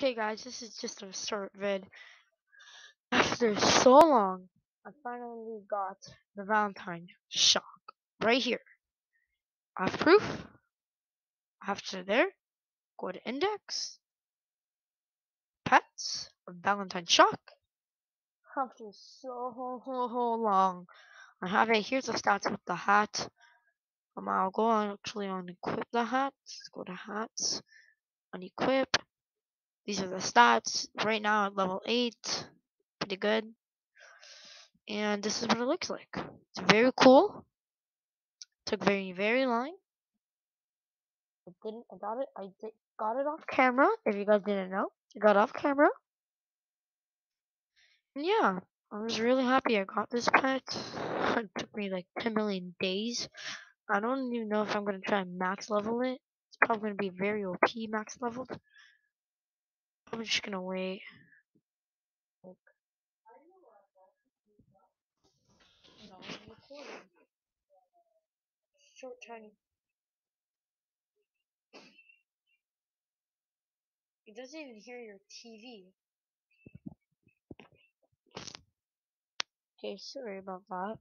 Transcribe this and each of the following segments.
Okay, guys, this is just a short vid. After so long, I finally got the Valentine shock right here. I have proof. After there, go to index, pets, Valentine shock. After so long, I have it. Here's the stats with the hat. Um, I'll go on actually on equip the hat. Let's go to hats, on equip. These are the stats right now at level 8. Pretty good. And this is what it looks like. It's very cool. Took very, very long. I didn't, I got it, I did, got it off camera. If you guys didn't know, I got off camera. And yeah, I was really happy I got this pet. It took me like 10 million days. I don't even know if I'm going to try and max level it. It's probably going to be very OP max leveled. I'm just gonna wait. No, I'm recording. Short tiny. It doesn't even hear your TV. Okay, sorry about that.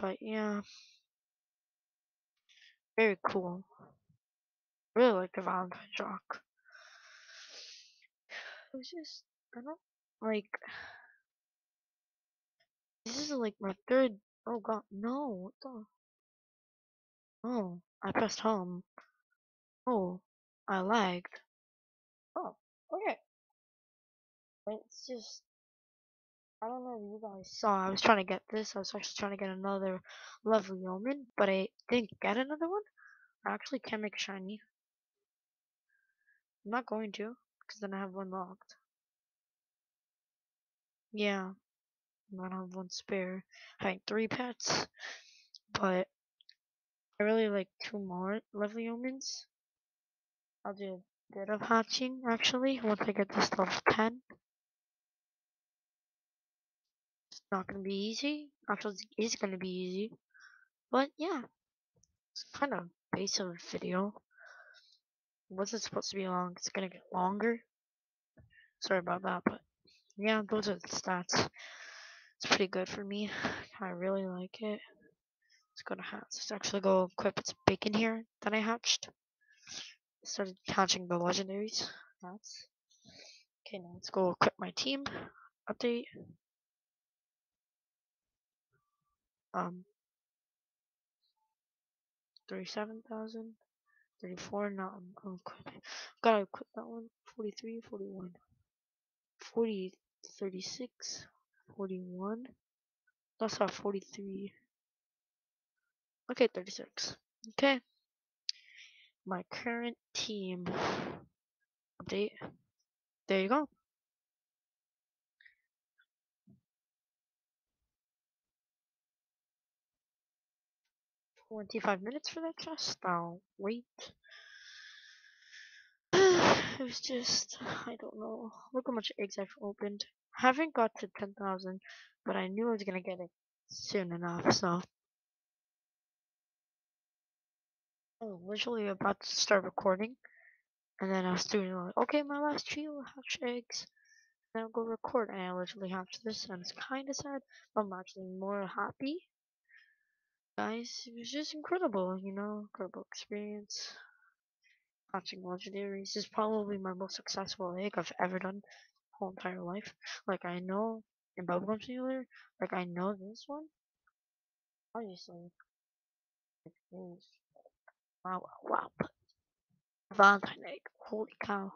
But yeah. Very cool. Really like the Valentine shock. It was just I don't like this is like my third oh god no what the? Oh I pressed home. Oh I lagged. Oh okay. It's just I don't know if you guys saw I was trying to get this I was actually trying to get another lovely omen but I didn't get another one. I actually can make a shiny. I'm not going to because then I have one locked yeah I don't have one spare. Having three pets, but I really like two more lovely omens. I'll do a bit of hatching actually once I get this level 10. It's not gonna be easy. Actually, it is gonna be easy, but yeah, it's kind of base of video. Wasn't supposed to be long. It's gonna get longer. Sorry about that, but yeah, those are the stats. It's pretty good for me. I really like it. Let's go to hats. Let's actually go equip its bacon here that I hatched. Started hatching the legendaries. Hats. Okay, now let's go equip my team. Update. Um, 37,000. 34, not I'm oh, equipping. Gotta equip that one. 43, 41. 40, 36. 41. That's our 43. Okay, 36. Okay. My current team. Update. There you go. Twenty-five minutes for that chest. I'll oh, wait. it was just, I don't know. Look how much eggs I've opened I haven't got to 10,000, but I knew I was to get it soon enough, so. I was literally about to start recording, and then I was doing like, okay, my last will hatch eggs, then I'll go record, and I literally hatched this, and it's kind of sad, but I'm actually more happy. Guys, it was just incredible, you know, incredible experience. Hatching legendaries is probably my most successful egg I've ever done whole entire life. Like I know in Bubblegum Simulator, like I know this one. Obviously, it is wow, wow, wow. Valentine egg, holy cow!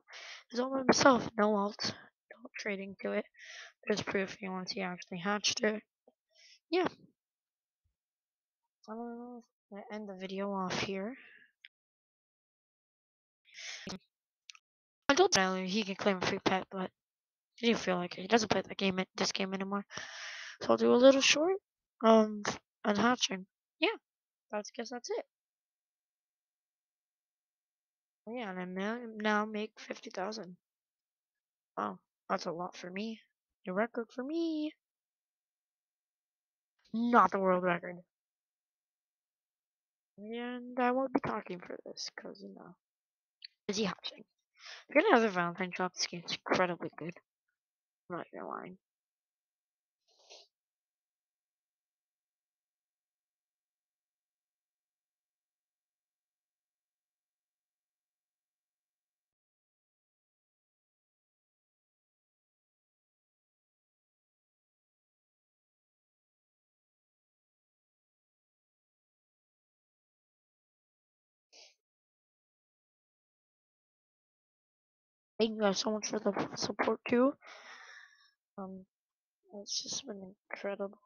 It's all by myself, no alt, no trading to it. There's proof you want to see actually hatched it. Yeah. I don't know end the video off here. I told Tyler he can claim a free pet, but he didn't feel like it. He doesn't play that game this game anymore. So I'll do a little short um on hatching. Yeah, that's guess that's it. Yeah, and I now make fifty thousand. Wow, that's a lot for me. New record for me. Not the world record. And I won't be talking for this because you know busy hatching. Getting another Valentine shock, this game's incredibly good. I'm not gonna lie. Thank you guys so much for the support too. Um, it's just been incredible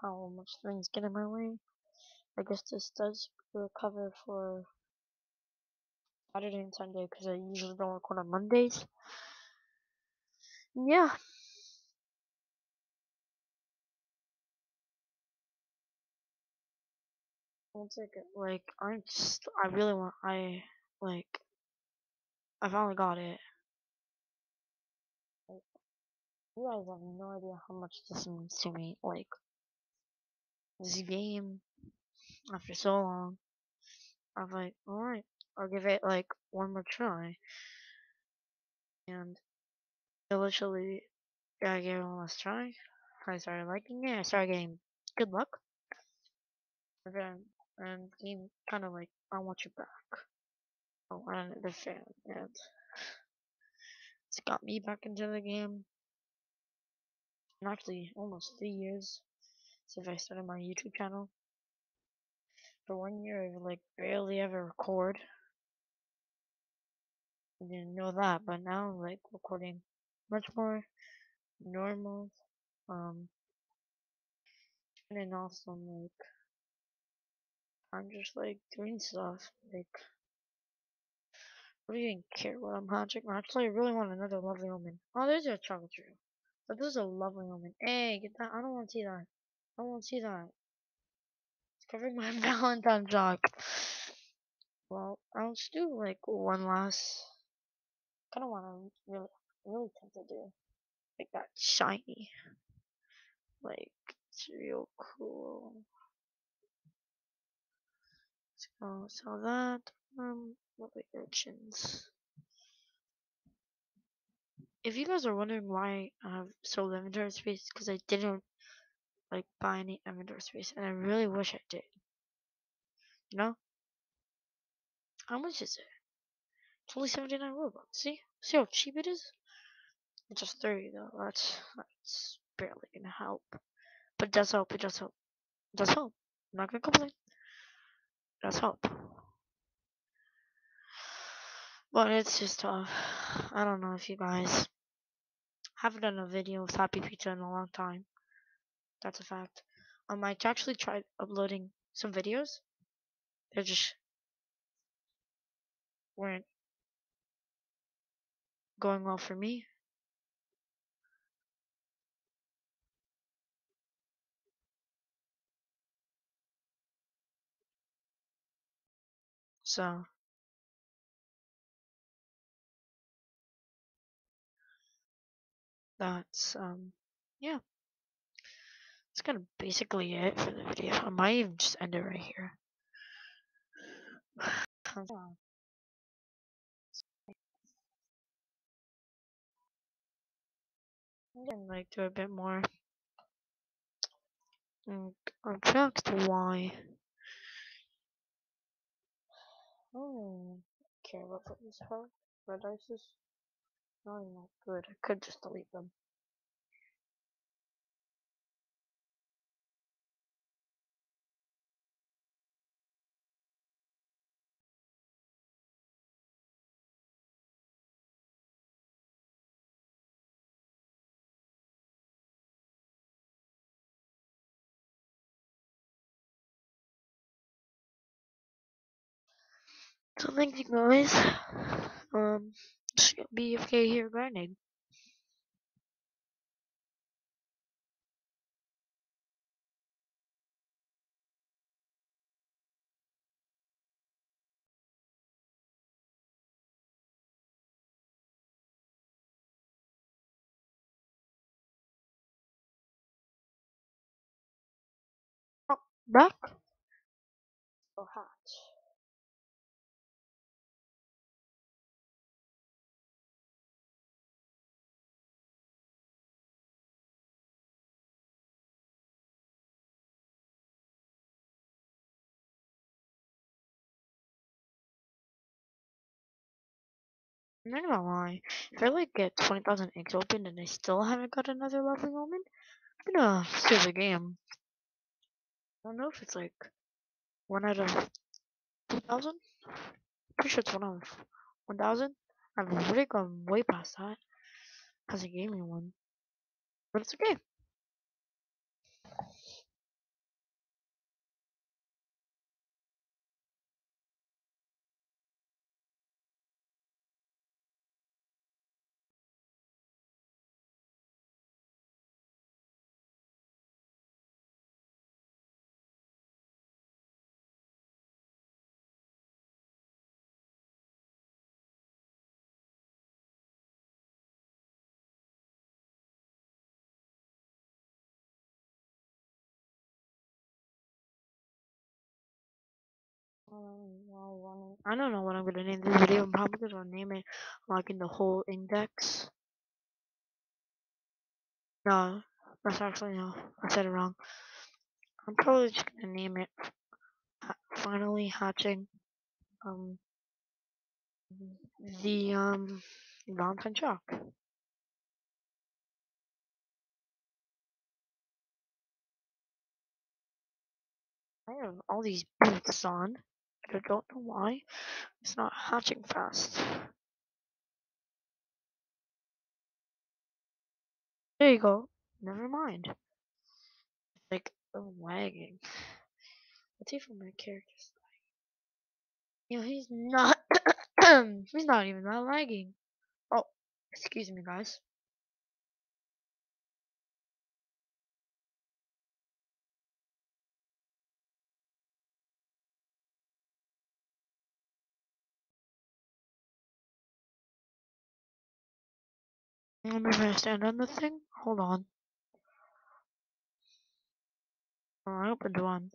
how much things get in my way. I guess this does recover for Saturday and Sunday because I usually don't record on Mondays. Yeah. One second. Like, I'm just, I really want, I, like, I finally got it. Like, you guys have no idea how much this means to me. Like, this game, after so long, I'm like, alright, I'll give it, like, one more try. And, literally, I gave it one last try. I started liking it. I started getting good luck. And then, and kind of like, I want you back. Oh, and the fan, and it's got me back into the game. Actually, almost three years since I started my YouTube channel. For one year, I like barely ever record. I didn't know that, but now I'm like recording much more normal. Um, and then also like I'm just like doing stuff like I really didn't care what I'm hatching. Actually, I really want another lovely omen. Oh, there's a chocolate tree. But this is a lovely omen. Hey, get that. I don't want to see that. I don't want to see that. It's covering my Valentine shock. Well, I'll just do like one last. Kind of want to really, really tempted to do like that shiny. Like it's real cool. So, so that um, lovely urchins. If you guys are wondering why I have sold inventory space, because I didn't like buy any inventory space, and I really wish I did. You know? How much is it? It's only 79 Robux. See? See how cheap it is? It's just 30 though. That's that's barely gonna help. But it does help, it does help. It does help. I'm not gonna complain. It does help. But it's just tough. I don't know if you guys haven't done a video with Happy Pizza in a long time. That's a fact. Um, I actually tried uploading some videos. They just weren't going well for me. So that's um yeah. That's kind of basically it for the video. I might even just end it right here. Gonna like do a bit more. Mm, I'm shocked why. Oh, care about these red ices. No, not good. I could just delete them. So thank you guys. Um, BFK here grinding. Back. Oh, hot. I'm not gonna lie. If I like get 20,000 eggs open and I still haven't got another lovely omen, I'm gonna steal the game. I don't know if it's like one out of 2,000. Pretty sure it's one out of 1,000. I've already gone way past that. Hasn't gave me one. But it's okay. I don't know what I'm gonna name this video. I'm probably gonna name it like in the whole index. No, that's actually no. I said it wrong. I'm probably just gonna name it finally hatching um the um Valentine Shock. I have all these boots on. I don't know why. It's not hatching fast. There you go. Never mind. It's like oh, lagging. Let's see if my character's lagging. Yeah, he's not. he's not even that lagging. Oh, excuse me, guys. Try to stand on the thing. Hold on. Oh, I opened one.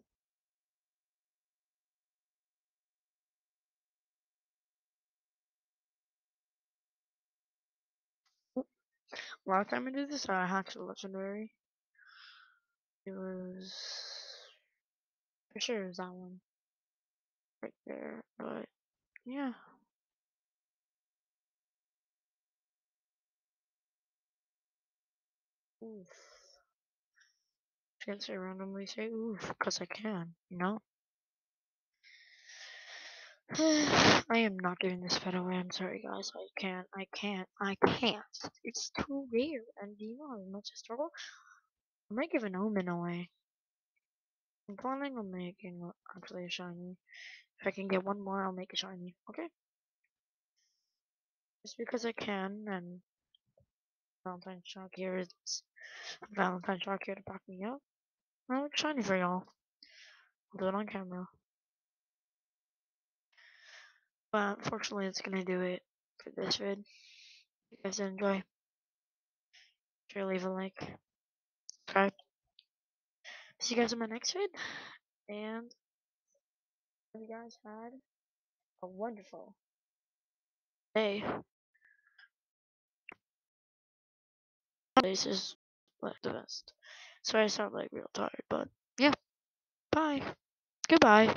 Last time I did this, I hatched a legendary. It was. For sure it was that one. Right there, but yeah. Oof. Can't say randomly say oof, because I can, you know? I am not giving this pet away. I'm sorry, guys. I can't. I can't. I can't. It's too rare. And do you know how much I struggle? I might give an omen away. I'm planning on making actually a shiny. If I can get one more, I'll make a shiny. Okay? Just because I can, and Valentine Shock here is Valentine Shock here to back me up. Make a shiny for y'all. I'll do it on camera. But unfortunately, it's gonna do it for this vid. If you guys enjoy, sure leave a like, subscribe. See you guys in my next vid, and you guys had a wonderful day. This is like the best. Sorry I sound like real tired, but yeah. Bye. Goodbye.